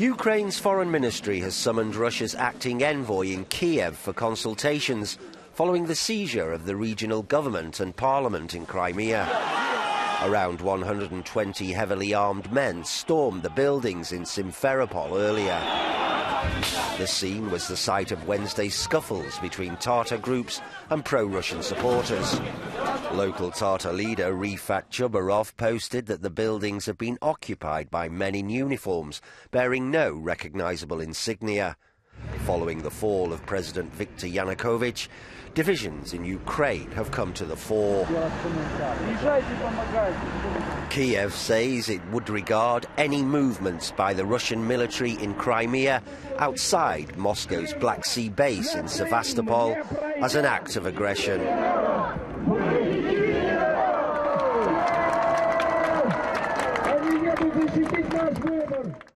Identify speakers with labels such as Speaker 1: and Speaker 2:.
Speaker 1: Ukraine's foreign ministry has summoned Russia's acting envoy in Kiev for consultations following the seizure of the regional government and parliament in Crimea. Around 120 heavily armed men stormed the buildings in Simferopol earlier. The scene was the site of Wednesday's scuffles between Tatar groups and pro-Russian supporters. Local Tatar leader Refat Chubarov posted that the buildings have been occupied by men in uniforms bearing no recognizable insignia. Following the fall of President Viktor Yanukovych, divisions in Ukraine have come to the fore. Kiev says it would regard any movements by the Russian military in Crimea outside Moscow's Black Sea base in Sevastopol as an act of aggression. Они едут а защитить наш выбор!